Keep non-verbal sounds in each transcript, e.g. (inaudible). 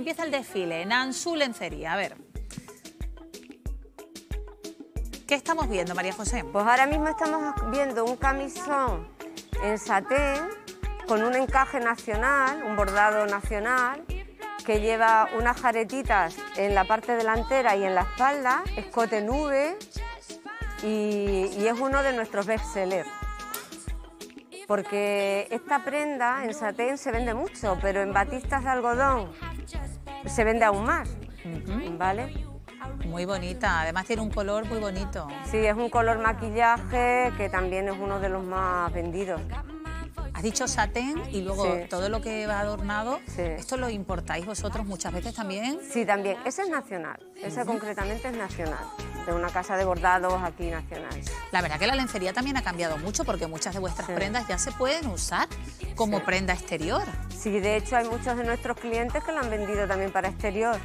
Empieza el desfile, Nansu Lencería. A ver. ¿Qué estamos viendo, María José? Pues ahora mismo estamos viendo un camisón en satén con un encaje nacional, un bordado nacional, que lleva unas jaretitas en la parte delantera y en la espalda, escote nube, y, y es uno de nuestros bestsellers. Porque esta prenda en satén se vende mucho, pero en batistas de algodón se vende aún más, ¿vale? Muy bonita, además tiene un color muy bonito. Sí, es un color maquillaje que también es uno de los más vendidos. Has dicho satén y luego Sí. todo lo que va adornado, Sí. ¿esto lo importáis vosotros muchas veces también? Sí, también. Ese es nacional, ese concretamente es nacional, de una casa de bordados aquí nacional. La verdad que la lencería también ha cambiado mucho porque muchas de vuestras Sí. prendas ya se pueden usar como Sí. prenda exterior. Sí, de hecho hay muchos de nuestros clientes que lo han vendido también para exterior.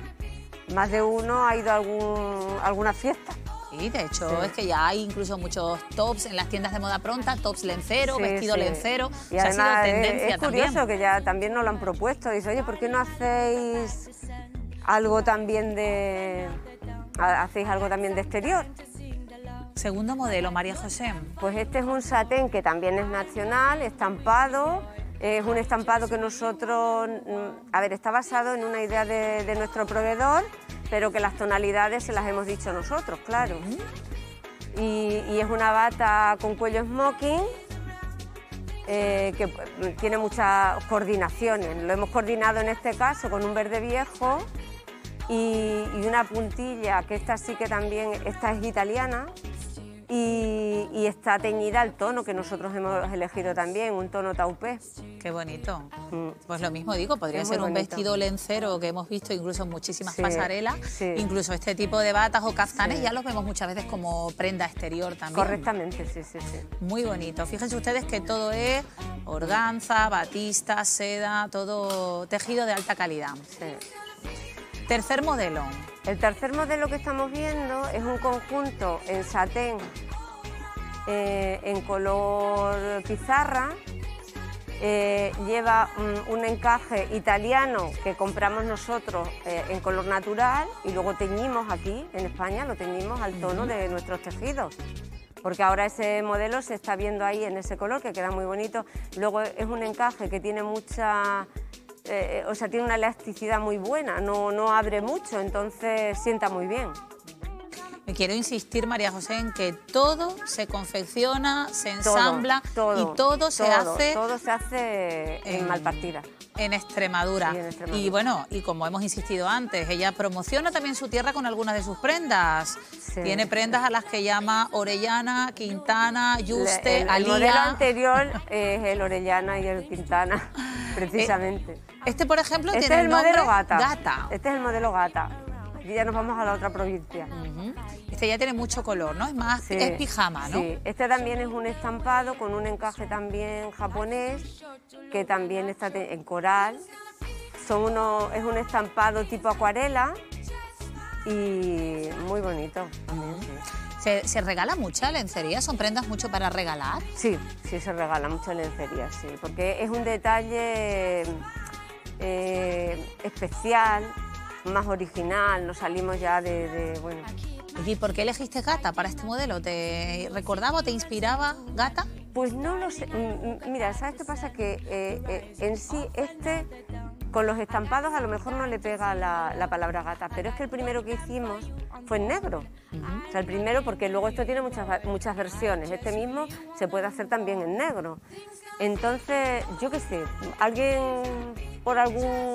Más de uno ha ido a algún, alguna fiesta. Sí, de hecho Sí. es que ya hay incluso muchos tops en las tiendas de moda pronta, tops lencero, Sí, vestido sí. lencero. Y O sea, ha sido además es- tendencia es, curioso también. que ya también nos lo han propuesto. Dice, oye, ¿por qué no hacéis algo también de... ha- hacéis algo también de exterior? Segundo modelo, María José. Pues este es un satén que también es nacional, estampado. Es un estampado que nosotros, mm, a ver, está basado en una idea de, de nuestro proveedor, pero que las tonalidades se las hemos dicho nosotros, claro. Y, y es una bata con cuello smoking eh, que mm, tiene muchas coordinaciones. Lo hemos coordinado en este caso con un verde viejo y, y una puntilla, que esta sí que también, esta es italiana, y, y está teñida al tono que nosotros hemos elegido también, un tono taupé. Qué bonito. Mm. Pues lo mismo digo, podría Es ser un bonito. vestido lencero que hemos visto incluso en muchísimas Sí, pasarelas. sí. Incluso este tipo de batas o caftanes Sí. ya los vemos muchas veces como prenda exterior también. Correctamente, sí, sí, sí. Muy bonito. Fíjense ustedes que todo es organza, batista, seda, todo tejido de alta calidad. sí. Tercer modelo. El tercer modelo que estamos viendo es un conjunto en satén eh, en color pizarra. Eh, lleva un, un encaje italiano que compramos nosotros eh, en color natural y luego teñimos aquí en España, lo teñimos al tono de nuestros tejidos. Porque ahora ese modelo se está viendo ahí en ese color que queda muy bonito. Luego es un encaje que tiene mucha eh, o sea, tiene una elasticidad muy buena, no, no abre mucho, entonces sienta muy bien. Me quiero insistir, María José, en que todo se confecciona, se ensambla todo, y todo, se todo, hace Todo se hace en, en- Malpartida. en Extremadura. Sí, en Extremadura. Y bueno, y como hemos insistido antes, ella promociona también su tierra con algunas de sus prendas. Sí. Tiene prendas a las que llama Orellana, Quintana, Yuste, el, el Alía. modelo anterior (laughs) es el Orellana y el Quintana, precisamente. Este, por ejemplo, este tiene es el modelo gata. Gata. Este es el modelo gata. Y ya nos vamos a la otra provincia. Este ya tiene mucho color, ¿no? Es más, Sí, es pijama, ¿no? Sí, este también es un estampado con un encaje también japonés, que también está en coral. Son es un estampado tipo acuarela y muy bonito también, sí. ¿Se, se regala mucha lencería? ¿Son prendas mucho para regalar? Sí, sí se regala mucho lencería, sí, porque es un detalle eh, especial, más original, nos salimos ya de, de, bueno, ¿Y por qué elegiste Gata para este modelo? ¿Te recordaba o te inspiraba Gata? Pues no lo sé. Mira, ¿sabes qué pasa? Que eh, eh, en sí este, con los estampados a lo mejor no le pega la, la palabra gata, pero es que el primero que hicimos fue en negro. O sea, el primero porque luego esto tiene muchas, muchas versiones. Este mismo se puede hacer también en negro. Entonces, yo qué sé, alguien por algún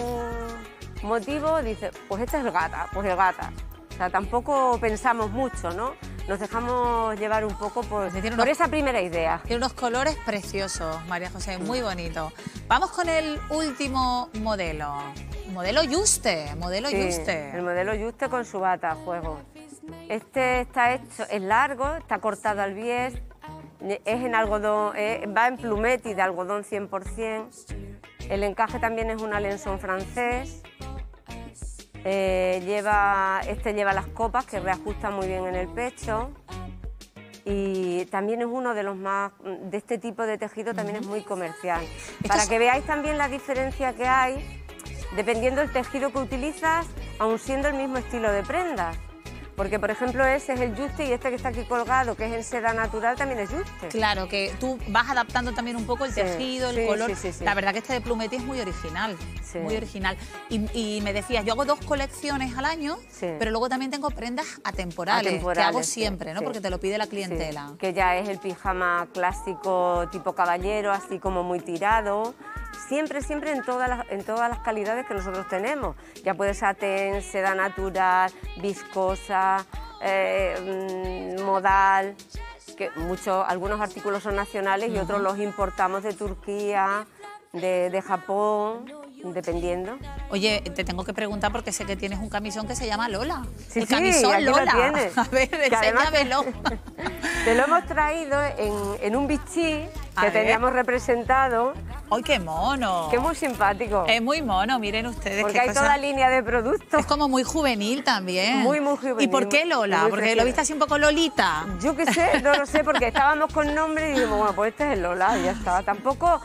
motivo dice, pues este es el gata, pues el gata. O sea, tampoco pensamos mucho, ¿no? Nos dejamos llevar un poco por, por unos- esa primera idea. Tiene unos colores preciosos, María José, muy bonito. Vamos con el último modelo. Modelo Yuste, modelo Sí, Yuste. el modelo Juste con su bata juego. Este está hecho, es largo, está cortado al bies, es en algodón, eh, va en plumeti de algodón 100%. El encaje también es un alensón francés. Eh, lleva, este lleva las copas que reajustan muy bien en el pecho. y también es uno de los más, de este tipo de tejido también es muy comercial. Para es- que veáis también la diferencia que hay dependiendo del tejido que utilizas, aun siendo el mismo estilo de prendas. Porque, por ejemplo, ese es el yuste y este que está aquí colgado, que es en seda natural, también es yuste. Claro, que tú vas adaptando también un poco el Sí, tejido, el sí, color. sí, sí, sí. La verdad que este de plumetí es muy original, Sí. muy original. Y, y me decías, yo hago dos colecciones al año, pero luego también tengo prendas atemporales, que Atemporales, hago sí, siempre, ¿no? Porque te lo pide la clientela. que ya es el pijama clásico tipo caballero, así como muy tirado. Siempre, siempre en todas las, en todas las calidades que nosotros tenemos. Ya puede ser satén, seda natural, viscosa, eh, mm, modal. Que muchos, algunos artículos son nacionales y otros los importamos de Turquía, de, de Japón, dependiendo. Oye, te tengo que preguntar porque sé que tienes un camisón que se llama Lola. Sí, el sí, camisón aquí lo Lola. tienes. (laughs) A ver, además te- enséñamelo. (laughs) Te lo hemos traído en, en un bichí que ver. teníamos representado, ¡Ay, qué mono! es muy simpático. Es muy mono, miren ustedes Porque qué hay cosa- toda línea de productos. Es como muy juvenil también. Muy, muy juvenil, ¿Y por qué Lola? porque preciosa. lo viste así un poco Lolita. Yo qué sé, no lo sé, porque estábamos con nombre y dijimos, bueno, pues este es el Lola, y ya está. Tampoco,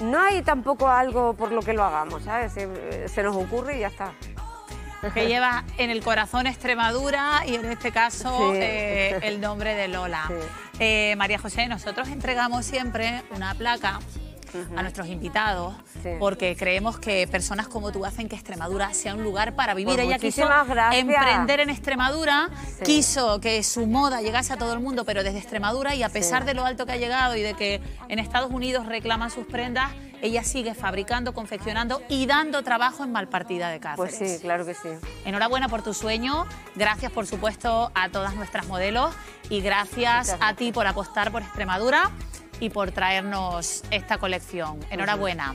no hay tampoco algo por lo que lo hagamos, ¿sabes? Se, se nos ocurre y ya está. que lleva en el corazón Extremadura y en este caso Sí. eh, el nombre de Lola. Sí. Eh, María José, nosotros entregamos siempre una placa a nuestros invitados Sí. porque creemos que personas como tú hacen que Extremadura sea un lugar para vivir. Pues Ella quiso gracias. emprender en Extremadura, Sí. quiso que su moda llegase a todo el mundo, pero desde Extremadura y a pesar de lo alto que ha llegado y de que en Estados Unidos reclaman sus prendas, ella sigue fabricando, confeccionando y dando trabajo en Malpartida de Pues Cáceres. sí, claro que sí. Enhorabuena por tu sueño, gracias por supuesto a todas nuestras modelos y gracias a ti por apostar por Extremadura y por traernos esta colección. Enhorabuena.